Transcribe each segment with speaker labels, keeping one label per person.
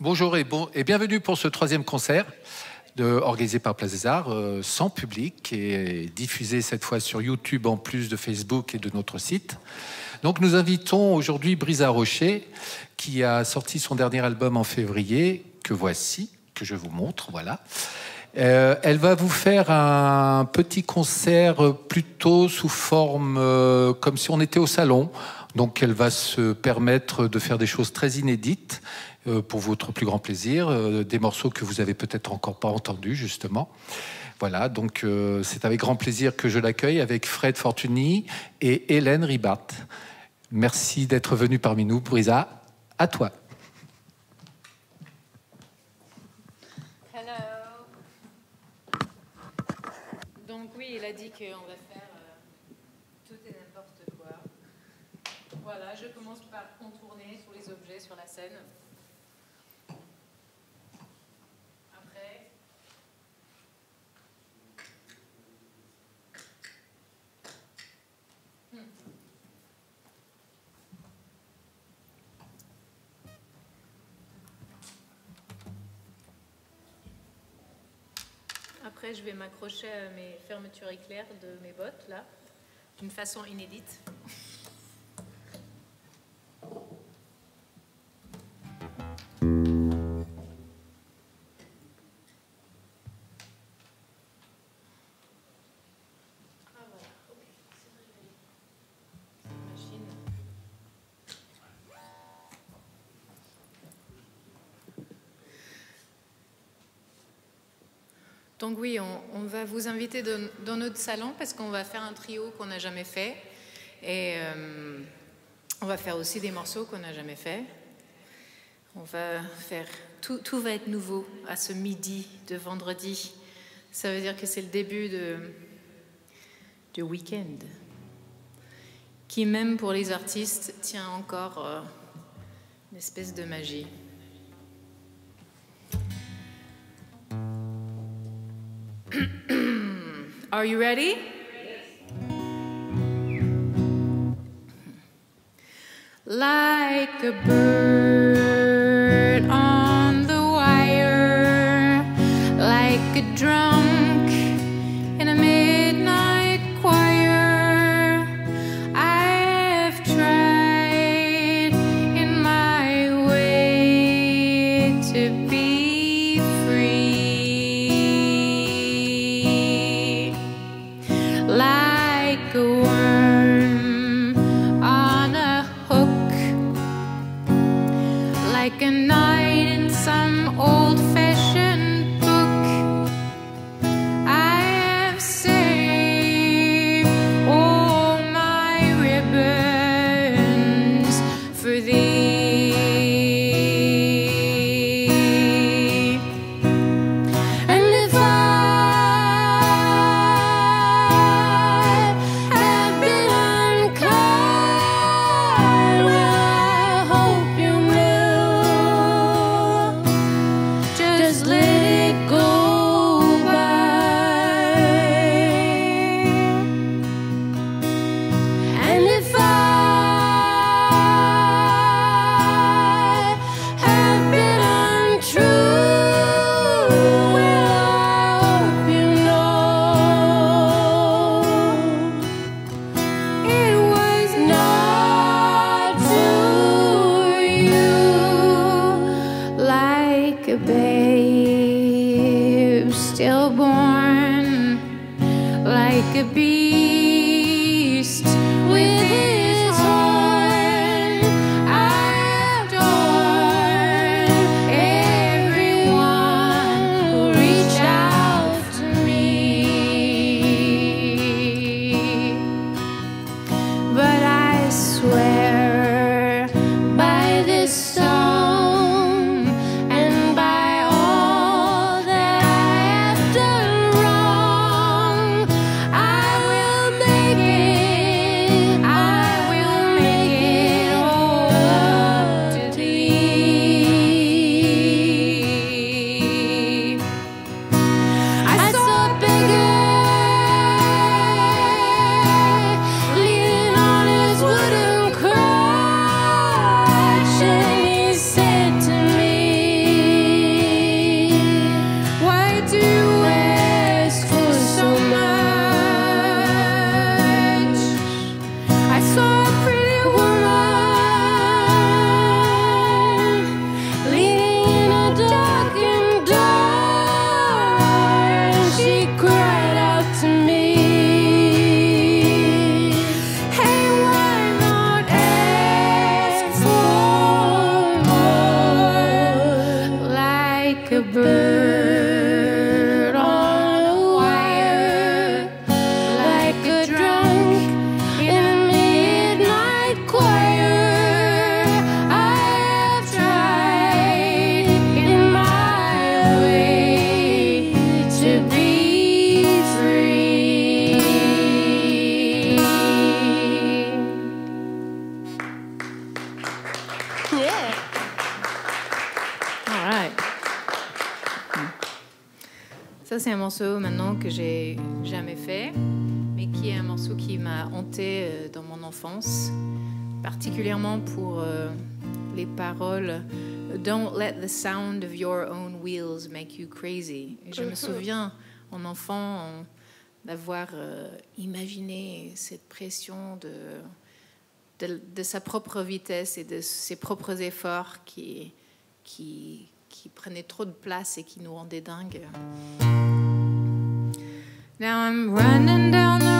Speaker 1: Bonjour et, bienvenue pour ce troisième concert organisé par Place des Arts, euh, sans public, et diffusé cette fois sur YouTube en plus de Facebook et de notre site. Donc nous invitons aujourd'hui Brisa Rocher, qui a sorti son dernier album en février, que voici, que je vous montre, voilà. Euh, elle va vous faire un petit concert plutôt sous forme euh, comme si on était au salon. Donc elle va se permettre de faire des choses très inédites euh, pour votre plus grand plaisir, euh, des morceaux que vous avez peut-être encore pas entendus justement. Voilà, donc euh, c'est avec grand plaisir que je l'accueille avec Fred Fortuny et Hélène Ribat. Merci d'être venu parmi nous, Brisa. À toi.
Speaker 2: il a dit qu'on va faire euh, tout et n'importe quoi. Voilà, je commence par contourner sur les objets sur la scène. Après, hmm. Je vais m'accrocher à mes fermetures éclairs de mes bottes, là, d'une façon inédite. Donc oui, on, va vous inviter dans notre salon parce qu'on va faire un trio qu'on n'a jamais fait. Et euh, on va faire aussi des morceaux qu'on n'a jamais fait. On va faire... Tout, va être nouveau à ce midi de vendredi. Ça veut dire que c'est le début de week-end. Qui même pour les artistes tient encore euh, une espèce de magie. Are you ready? Like a bird on the wire, like a drunk your babe. Stillborn like a bee. Ça, c'est un morceau maintenant que j'ai jamais fait, mais qui est un morceau qui m'a hanté euh, dans mon enfance, particulièrement pour euh, les paroles Don't let the sound of your own wheels make you crazy. Et je me souviens, en enfant, en- d'avoir euh, imaginé cette pression de, de, de sa propre vitesse et de ses propres efforts qui, qui, qui prenaient trop de place et qui nous rendaient dingues. Now I'm running down the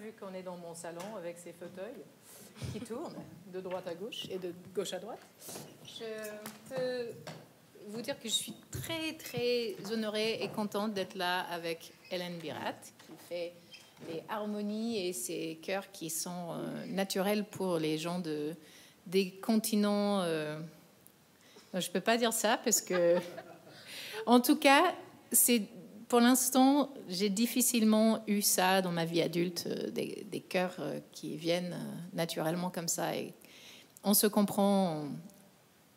Speaker 2: vu qu'on est dans mon salon avec ces fauteuils qui tournent de droite à gauche et de gauche à droite, je peux vous dire que je suis très très honorée et contente d'être là avec Hélène Birat qui fait les harmonies et ces chœurs qui sont euh, naturels pour les gens de, des continents. euh, je peux pas dire ça parce que, en tout cas, c'est pour l'instant, j'ai difficilement eu ça dans ma vie adulte, euh, des, des chœurs euh, qui viennent euh, naturellement comme ça. Et on se comprend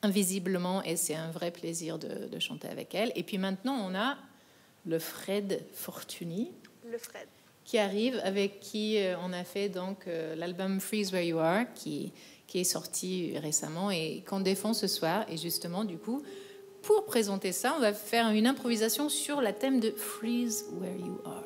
Speaker 2: invisiblement et c'est un vrai plaisir de, de chanter avec elle. Et puis maintenant, on a le Fred Fortuny
Speaker 3: Le Fred.
Speaker 2: qui arrive, avec qui on a fait donc l'album Freeze Where You Are, qui, qui est sorti récemment et qu'on défend ce soir. Et justement, du coup, pour présenter ça, on va faire une improvisation sur la thème de Freeze Where You Are.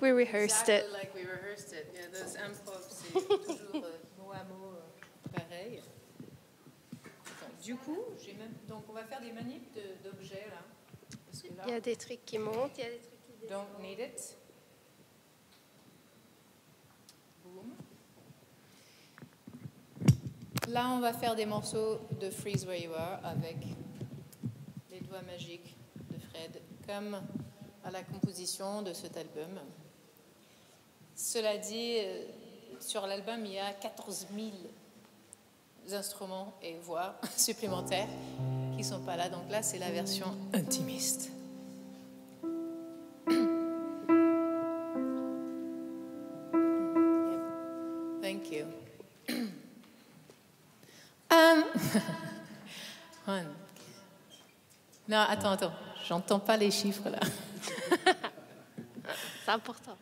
Speaker 3: Like we rehearsed it.
Speaker 2: exactly like we rehearsed it. Yeah, those improv, c'est toujours mot à mot euh, pareil. Du coup, j'ai même donc on va faire des manips de- d'objets là. Parce que là,
Speaker 3: Il y a des trucs qui montent, il y a des trucs qui descendent.
Speaker 2: don't need it. Boom. Là, on va faire des morceaux de Freeze Where You Are avec les doigts magiques de Fred, comme à la composition de cet album. Cela dit, euh, sur l'album, il y a 14 000 instruments et voix supplémentaires qui ne sont pas là. Donc là, c'est la version intimiste. Thank. Um. Non, attends, attends. J'entends pas les chiffres là.
Speaker 3: C'est important.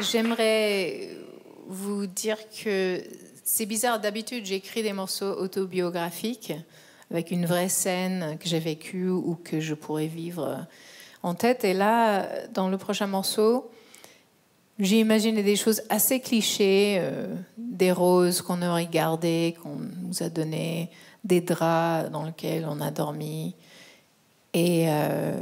Speaker 2: J'aimerais vous dire que c'est bizarre. D'habitude, j'écris des morceaux autobiographiques avec une vraie scène que j'ai vécue ou que je pourrais vivre en tête. Et là, dans le prochain morceau, j'ai imaginé des choses assez clichés, euh, des roses qu'on a regardées, qu'on nous a données, des draps dans lesquels on a dormi. Et, euh,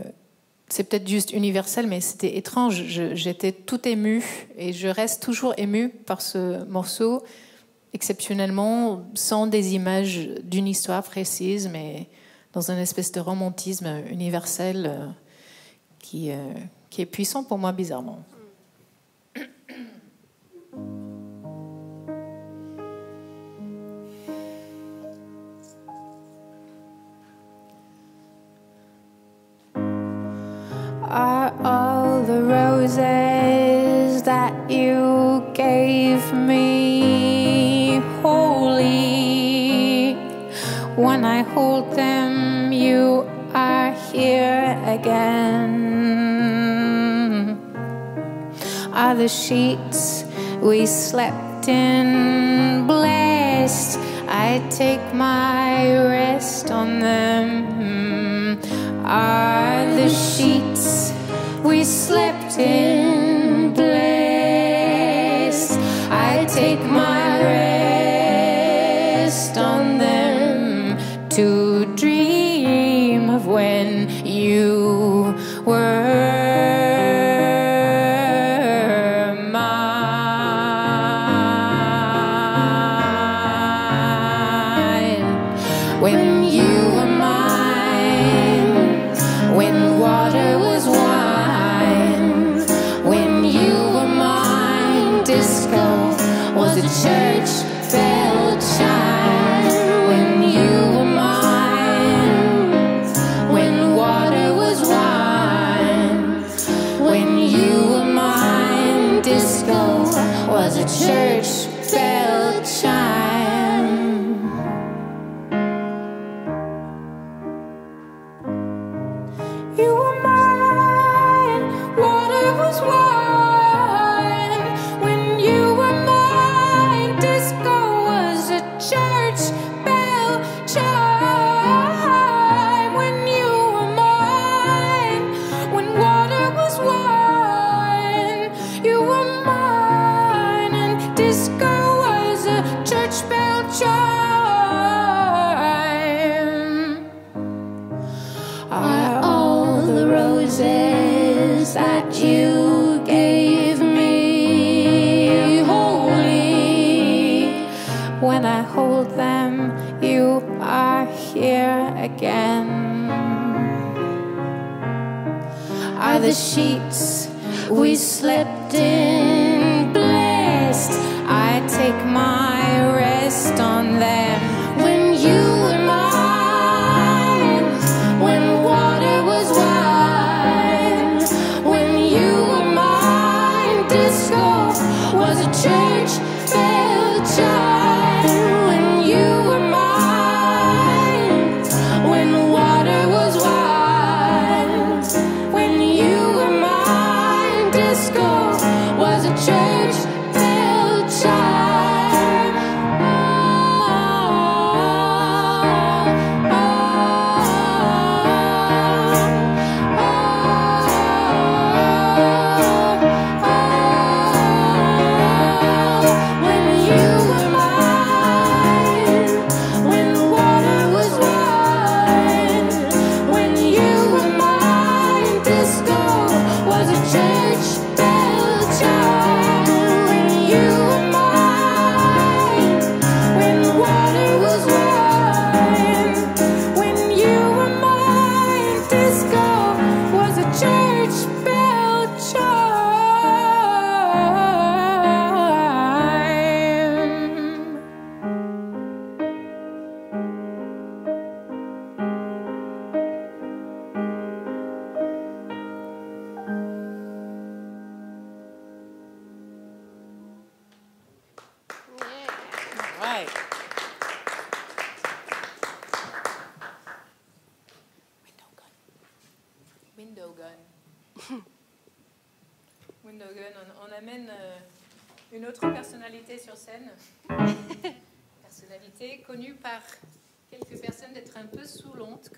Speaker 2: c'est peut-être juste universel, mais c'était étrange. J'étais tout émue et je reste toujours émue par ce morceau, exceptionnellement sans des images d'une histoire précise, mais dans un espèce de romantisme universel euh, qui, euh, qui est puissant pour moi bizarrement. Are all the roses that you gave me holy. When I hold them, you are here again. Are the sheets we slept in blessed? I take my rest on them are the sheets we slept in place. I take my rest on them to dream of when you were. Mine. When you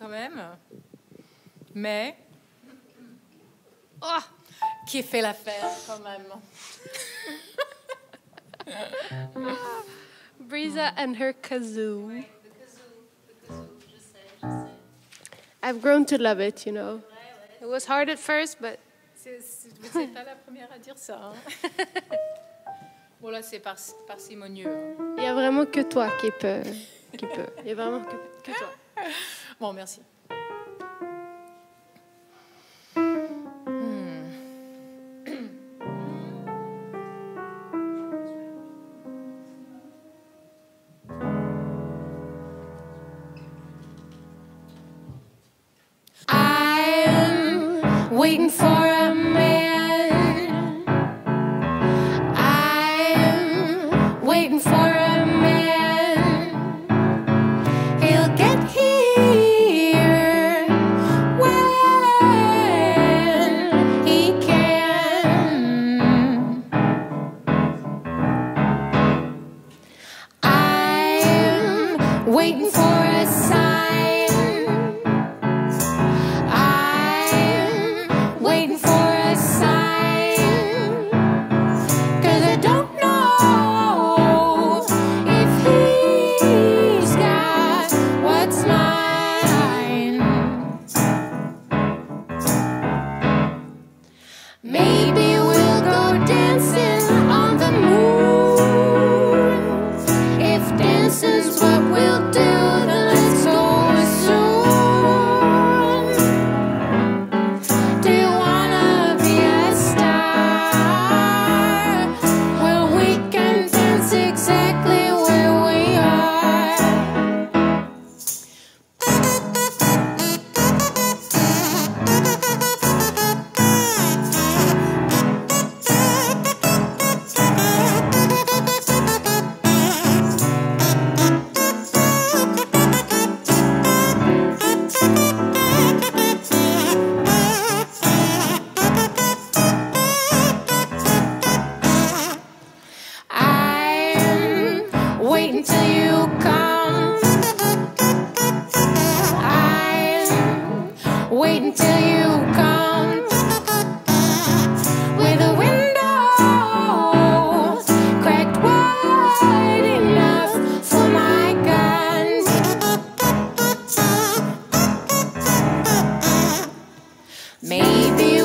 Speaker 2: quand même. Mais. Oh Qui fait l'affaire quand même.
Speaker 3: Brisa and her kazoo.
Speaker 2: Ouais, le kazoo, le kazoo, je sais, je sais.
Speaker 3: I've grown to love it, you know.
Speaker 2: Ouais, ouais.
Speaker 3: It was hard at first, but
Speaker 2: C'est- c'est- Vous n'êtes pas la première à dire ça. hein. bon, là, c'est par- parcimonieux.
Speaker 3: il y a vraiment que toi qui peut. Qui peut. Il y a vraiment que, que toi.
Speaker 2: Bon, merci. baby.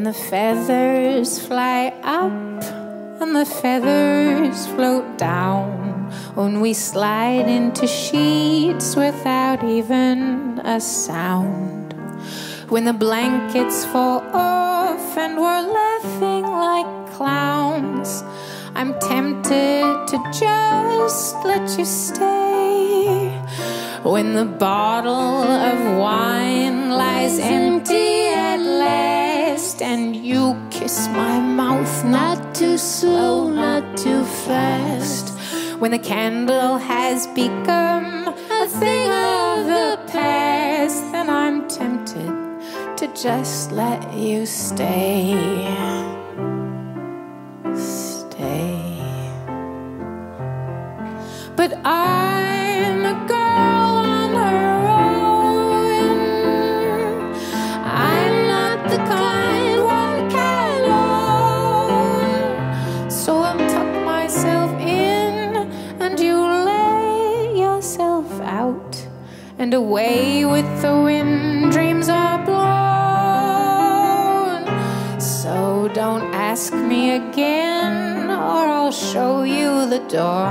Speaker 2: When the feathers fly up and the feathers float down, when we slide into sheets without even a sound, when the blankets fall off and we're laughing like clowns, I'm tempted to just let you stay. When the bottle of wine lies empty and you kiss my mouth, not too slow, not too fast. when the candle has become a thing of the past, then I'm tempted to just let you stay. Stay. But I'm And away with the wind, dreams are blown. So don't ask me again, or I'll show you the door.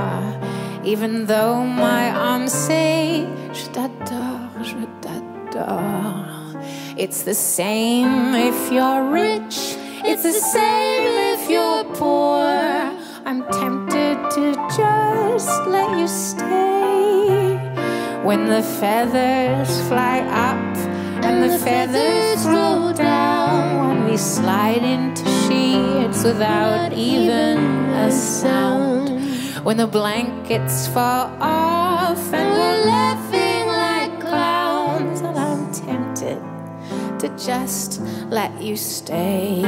Speaker 2: Even though my arms say, Je t'adore, je t'adore. It's the same if you're rich, it's the same if you're poor. I'm tempted to just let you stay. When the feathers fly up and the feathers roll down, when we slide into sheets without even a sound. When the blankets fall off and we're laughing like clowns, and I'm tempted to just let you stay.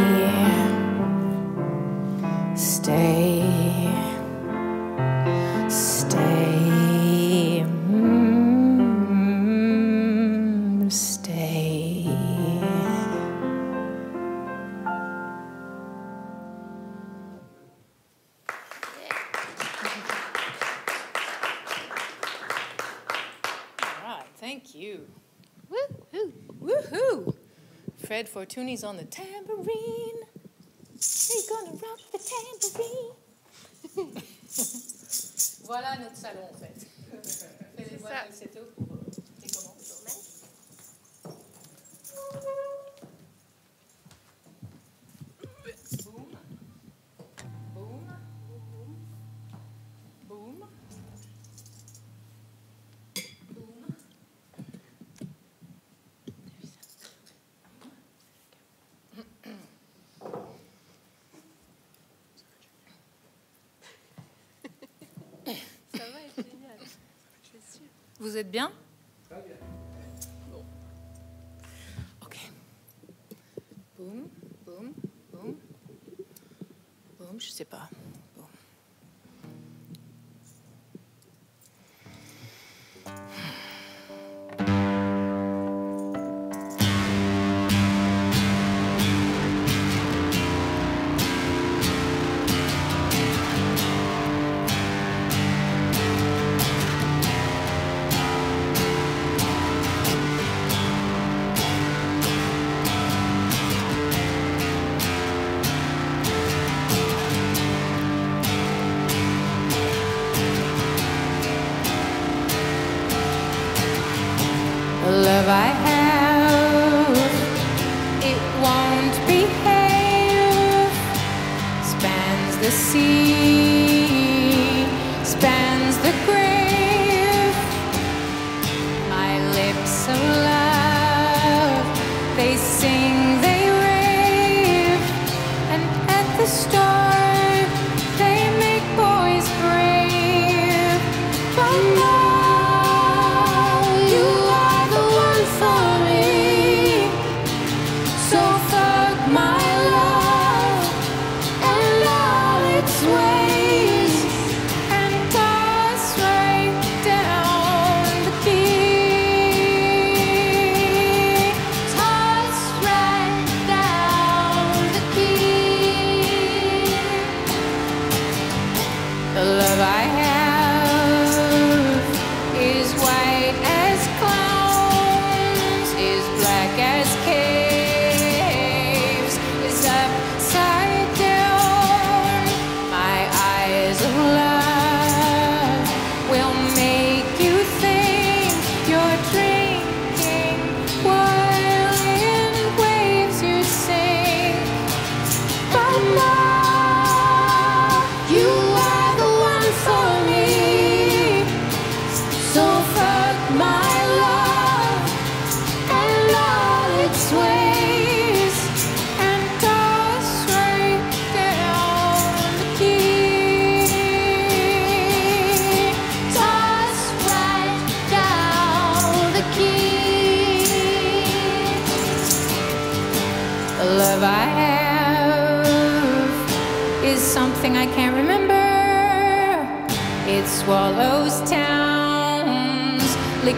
Speaker 2: Stay. Fortuny's on the tambourine. He's gonna rock the tambourine. voilà notre salon en fait. Fais-les
Speaker 3: ça.
Speaker 2: Vous êtes bien?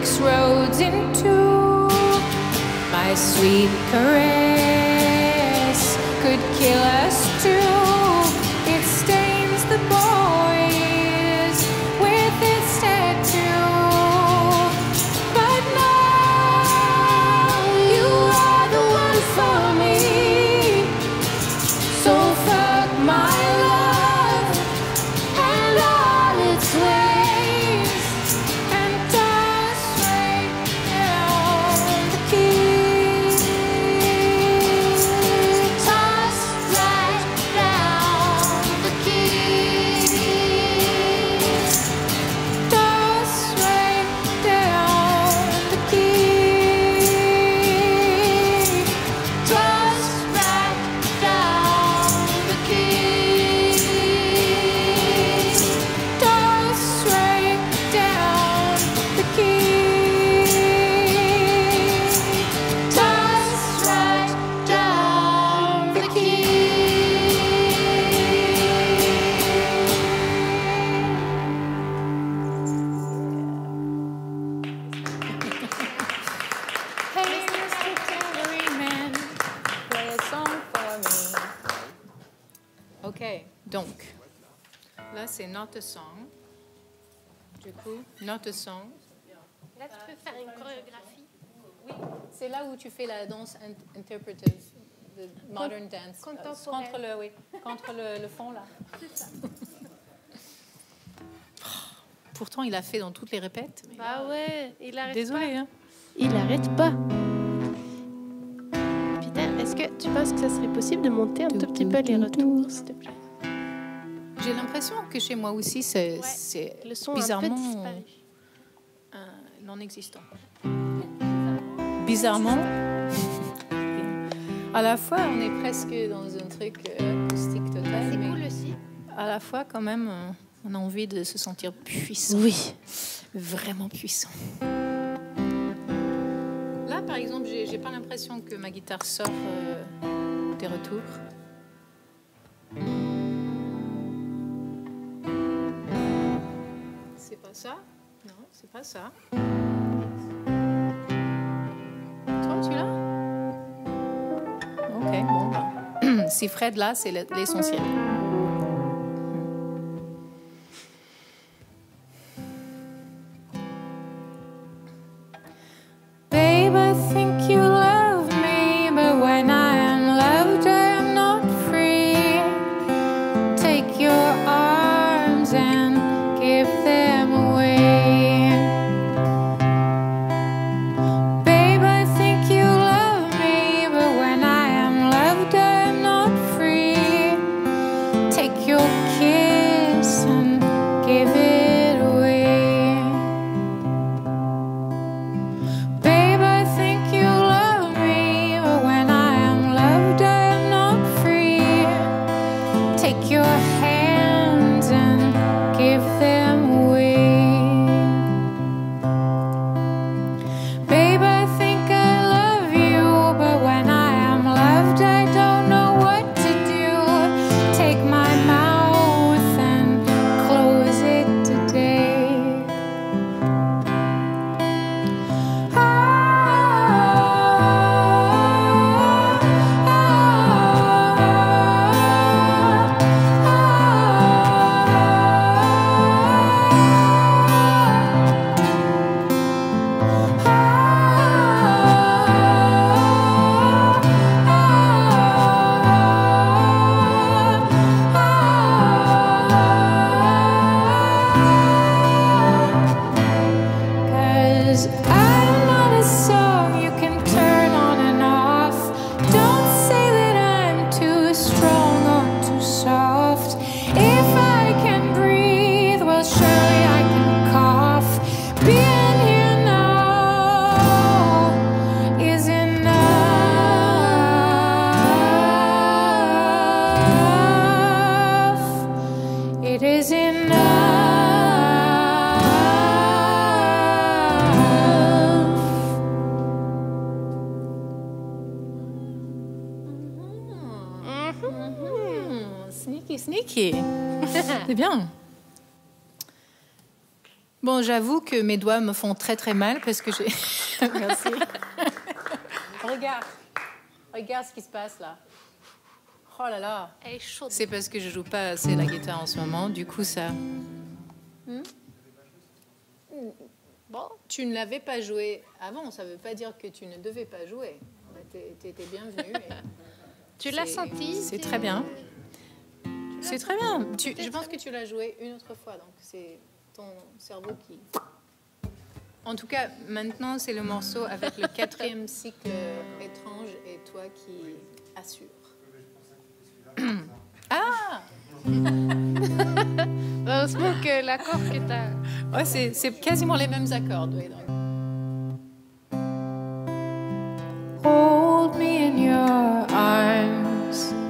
Speaker 2: Licks roads into my sweet caress could kill us Not a Song. Du coup, Not a Song.
Speaker 3: Là, tu peux faire une chorégraphie.
Speaker 2: Oui, c'est là où tu fais la danse in- interpretive, de modern dance. Euh,
Speaker 3: contemporaine.
Speaker 2: Contre le, oui, contre le, le fond là. Pourtant, il a fait dans toutes les répètes.
Speaker 3: Bah ouais, il arrête
Speaker 2: Désolé,
Speaker 3: pas.
Speaker 2: hein.
Speaker 3: Il arrête pas. Peter, est-ce que tu penses que ça serait possible de monter un tout petit peu les retours, s'il te plaît?
Speaker 2: J'ai l'impression que chez moi aussi, c'est
Speaker 3: Ouais,
Speaker 2: bizarrement euh, non existant. Bizarrement, à la fois, on est presque dans un truc euh, acoustique total,
Speaker 3: C'est
Speaker 2: mais
Speaker 3: cool aussi.
Speaker 2: à la fois, quand même, euh, on a envie de se sentir puissant.
Speaker 3: Oui.
Speaker 2: Vraiment puissant. Là, par exemple, j'ai j'ai pas l'impression que ma guitare sort euh, des retours. C'est pas ça Non, c'est pas ça. Toi, l'as? Ok, bon. bah. si Fred là, c'est le- l'essentiel. Que mes doigts me font très très mal parce que j'ai. Merci. regarde, regarde ce qui se passe là. Oh là là. C'est parce que je joue pas assez la guitare en ce moment. Du coup, ça. Hmm? Bon, tu ne l'avais pas joué avant. Ça ne veut pas dire que tu ne devais pas jouer. Tu étais bienvenue.
Speaker 3: tu l'as senti
Speaker 2: C'est très bien. C'est très bien. Tu, je pense que tu l'as joué une autre fois. Donc, c'est ton cerveau qui. En tout cas, maintenant, c'est le morceau avec le quatrième cycle étrange et toi qui assure. ah
Speaker 3: Heureusement que l'accord que tu as.
Speaker 2: Ouais, c'est quasiment les mêmes accords. Hold me in your arms.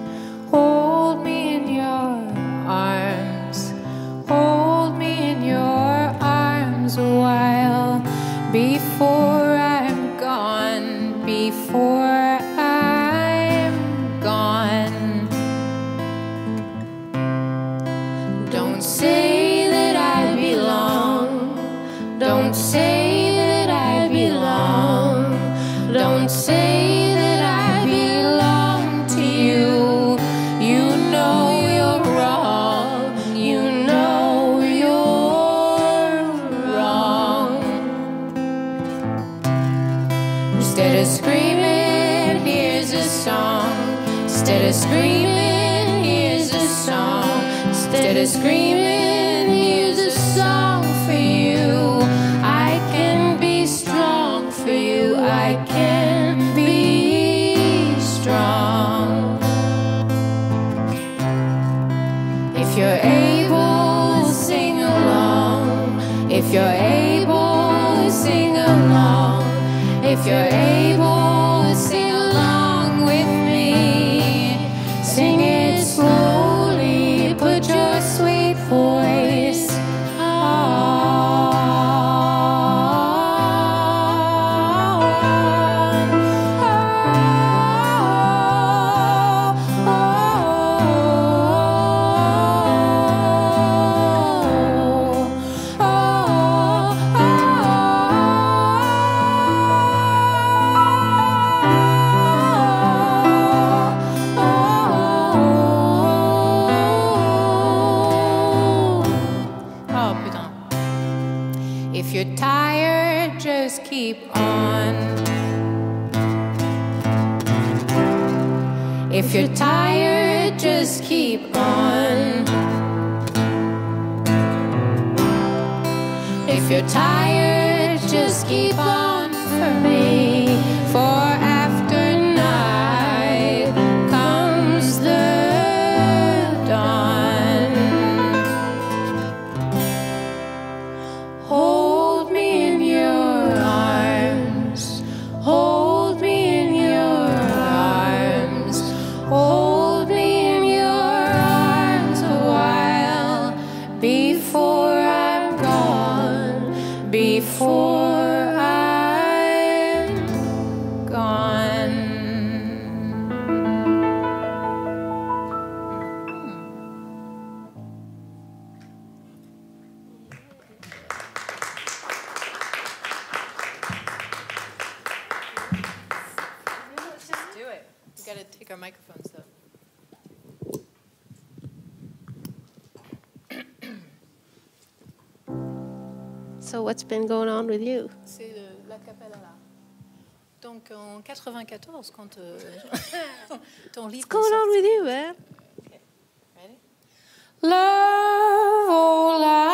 Speaker 3: What's been going on with you?
Speaker 2: C'est la capella là. Donc en 94, quand euh, ton livre.
Speaker 3: What's going on with you, man?
Speaker 2: Ready? Love, oh love,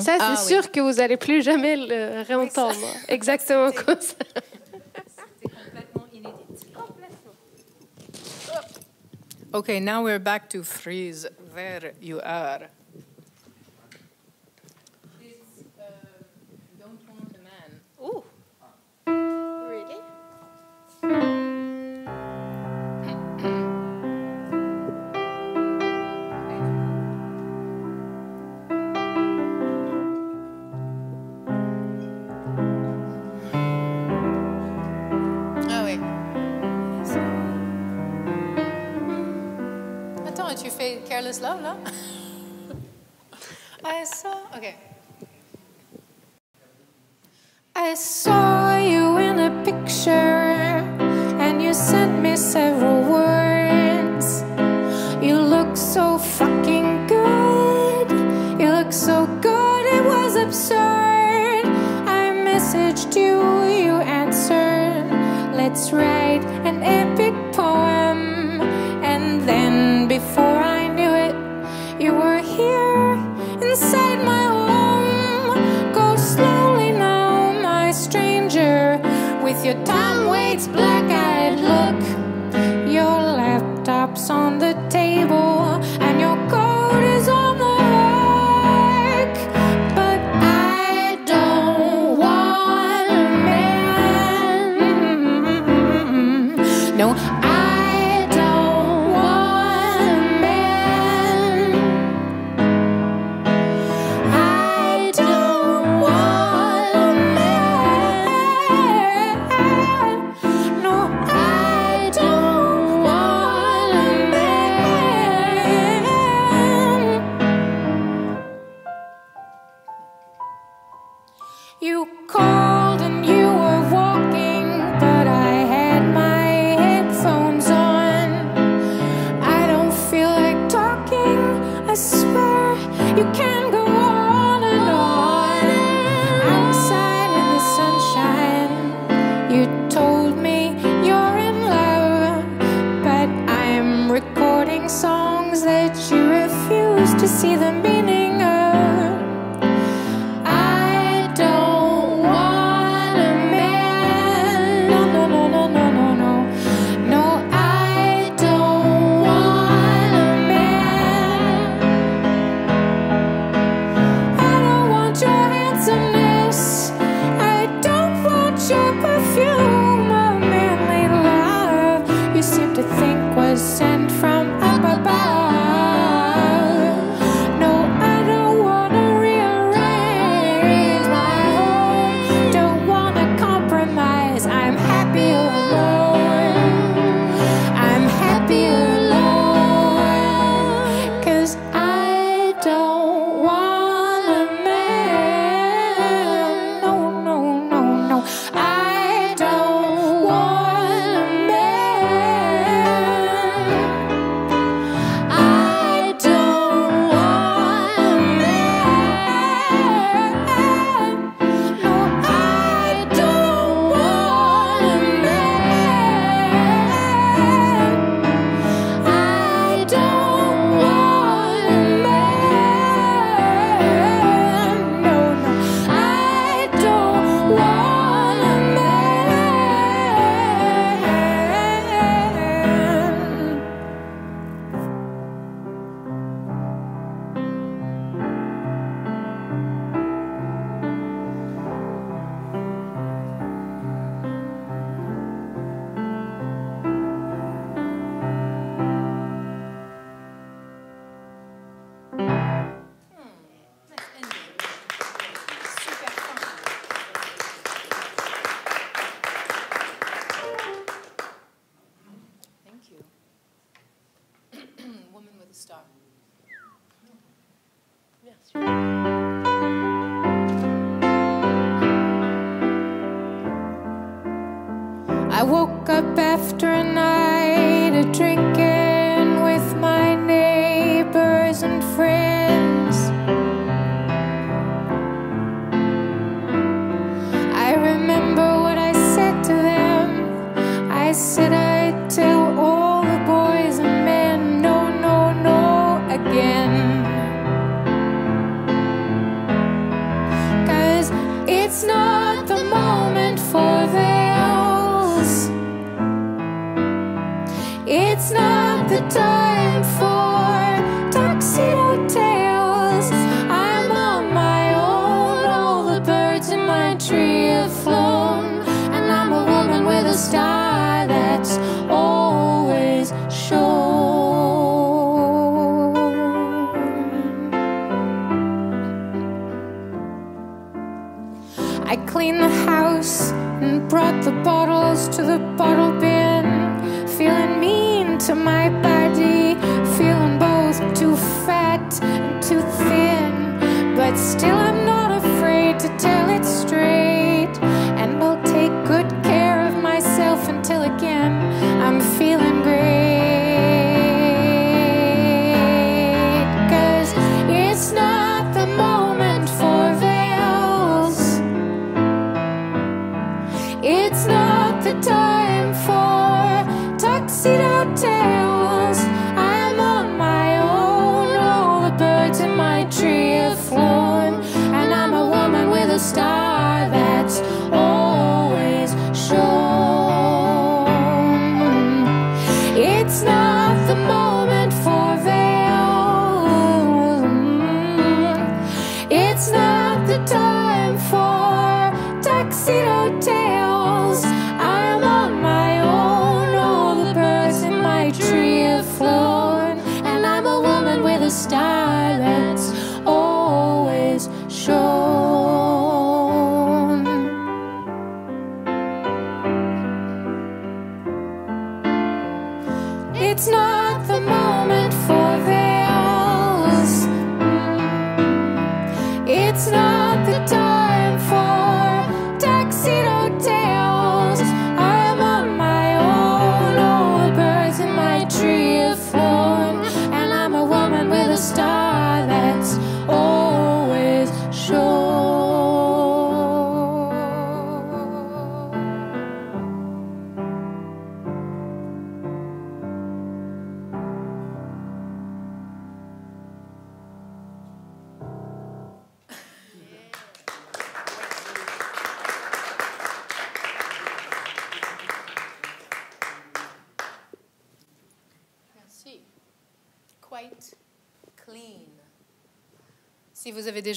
Speaker 3: Ça, c'est sûr que vous n'allez plus jamais le réentendre. Exactement comme ça.
Speaker 4: Okay, now we're back to freeze where you are. fearless love, no? I saw, okay.
Speaker 2: I saw.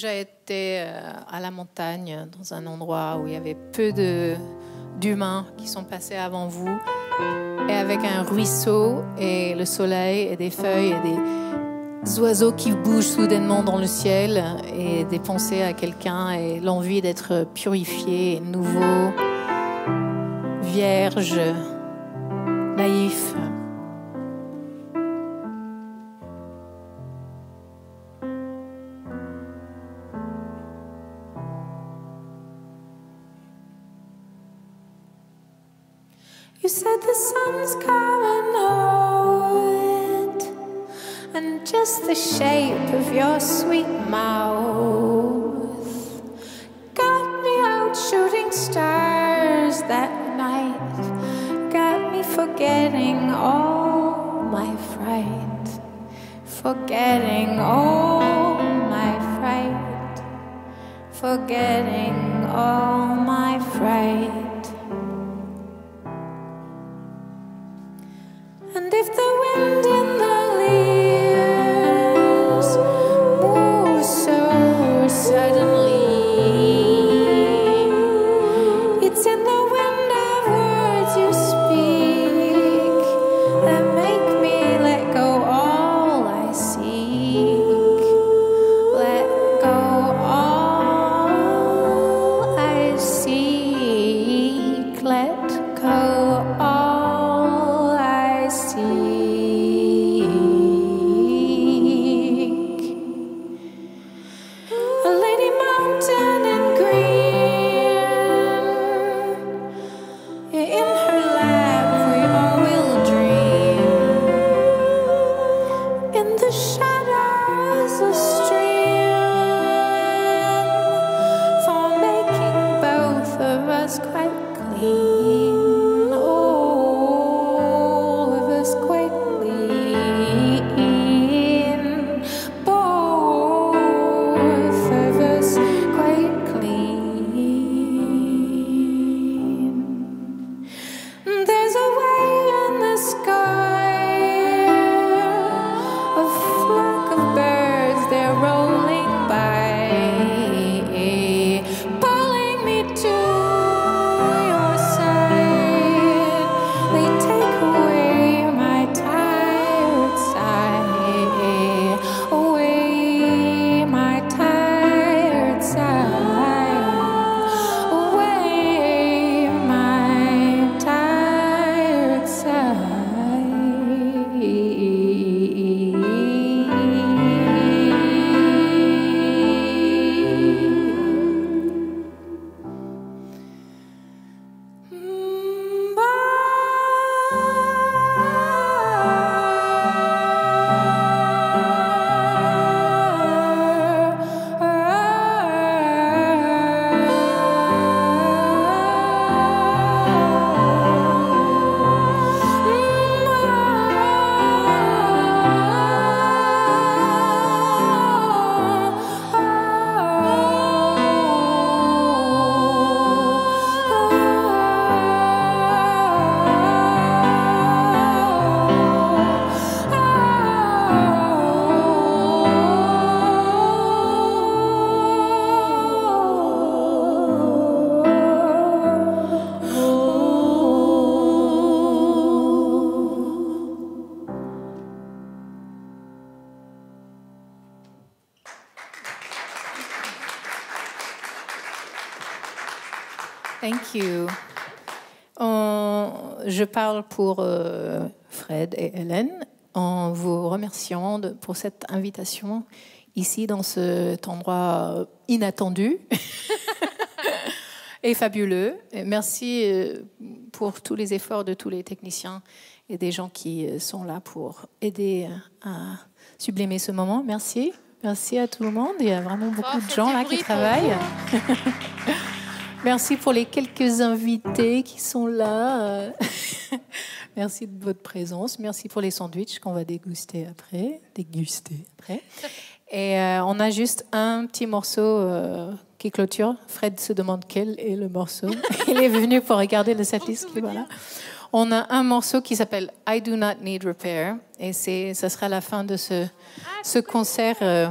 Speaker 3: Déjà été euh, à la montagne, dans un endroit où il y avait peu d'humains qui sont passés avant vous, et avec un ruisseau et le soleil et des feuilles et des oiseaux qui bougent soudainement dans le ciel et des pensées à quelqu'un et l'envie d'être purifié, nouveau, vierge, naïf.
Speaker 2: Said the sun's coming out, and just the shape of your sweet mouth got me out shooting stars that night, got me forgetting all my fright, forgetting all my fright, forgetting all
Speaker 3: je parle pour euh, Fred et Hélène en vous remerciant de- pour cette invitation ici dans cet endroit inattendu et fabuleux. Et merci euh, pour tous les efforts de tous les techniciens et des gens qui euh, sont là pour aider à sublimer ce moment. Merci. Merci à tout le monde. Il y a vraiment beaucoup de
Speaker 5: petit
Speaker 3: gens là qui travaillent. Merci pour les quelques invités qui sont là. Merci de votre présence. Merci pour les sandwichs qu'on va déguster après. Déguster après. Et euh, on a juste un petit morceau euh, qui clôture. Fred se demande quel est le morceau. Il est venu pour regarder le setlist. Voilà.
Speaker 2: On a un morceau qui s'appelle I Do Not Need Repair et ça sera la fin de ce, ce concert, euh,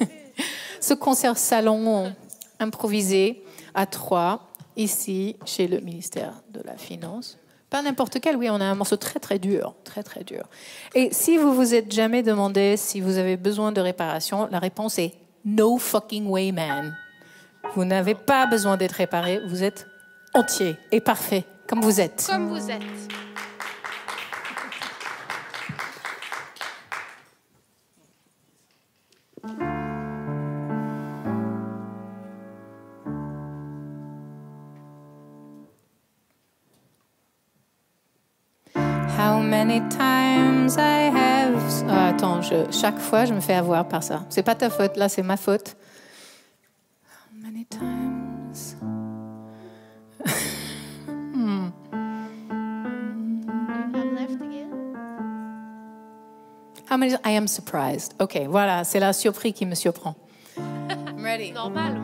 Speaker 2: ce concert salon improvisé à trois ici chez le ministère de la Finance. Pas n'importe quel, oui, on a un morceau très très dur, très très dur. Et si vous vous êtes jamais demandé si vous avez besoin de réparation, la réponse est no fucking way, man. Vous n'avez pas besoin d'être réparé, vous êtes entier et parfait comme vous êtes.
Speaker 3: Comme vous êtes.
Speaker 2: How many times I have. Ah, attends, je... chaque fois je me fais avoir par ça. C'est pas ta faute, là c'est ma faute. How many times? Hmm.
Speaker 3: I'm left again?
Speaker 2: How many. I am surprised. Ok, voilà, c'est la surprise qui me surprend. I'm ready.
Speaker 3: Normal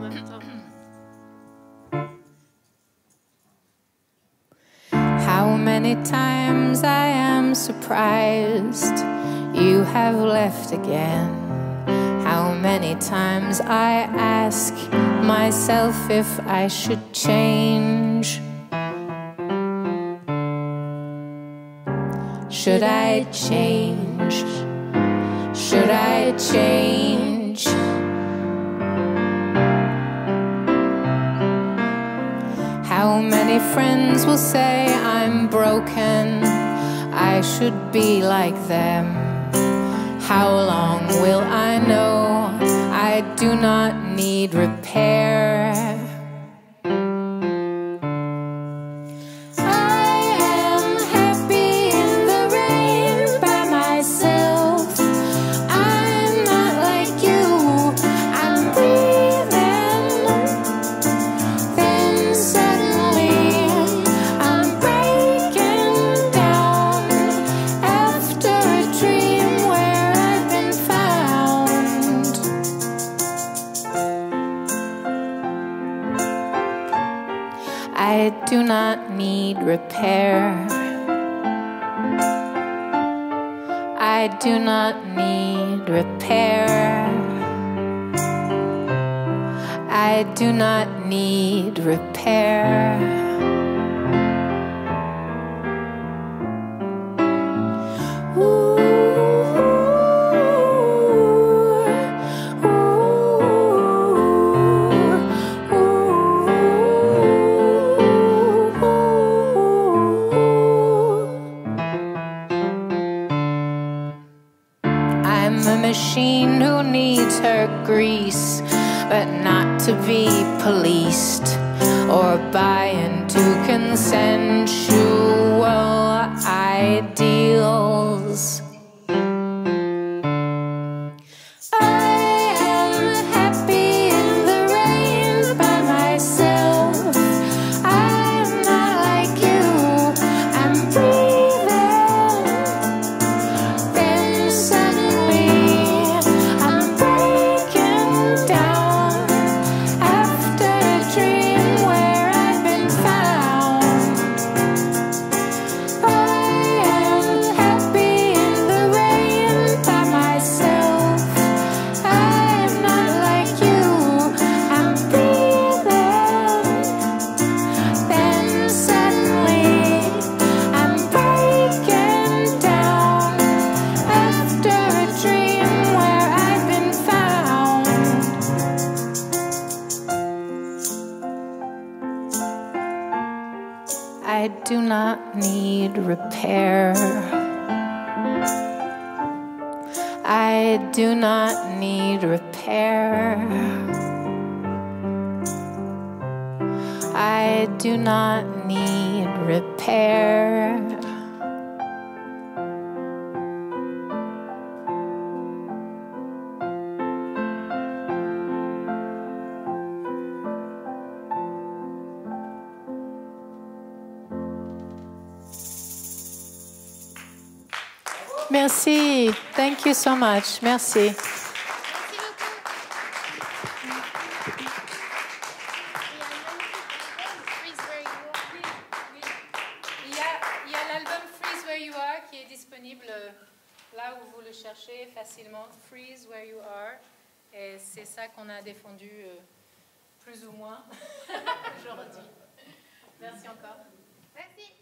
Speaker 2: many times I am surprised you have left again. How many times I ask myself if I should change. Should I change? Should I change? How many friends will say I'm broken? I should be like them. How long will I know I do not need repair? Do not need repair. I do not need repair. Not to Merci, thank you so much. Il y a l'album Freeze Where You Are qui est disponible euh, là où vous le cherchez facilement. Freeze Where You Are, et c'est ça qu'on a défendu euh, plus ou moins aujourd'hui. Merci encore.
Speaker 6: Merci.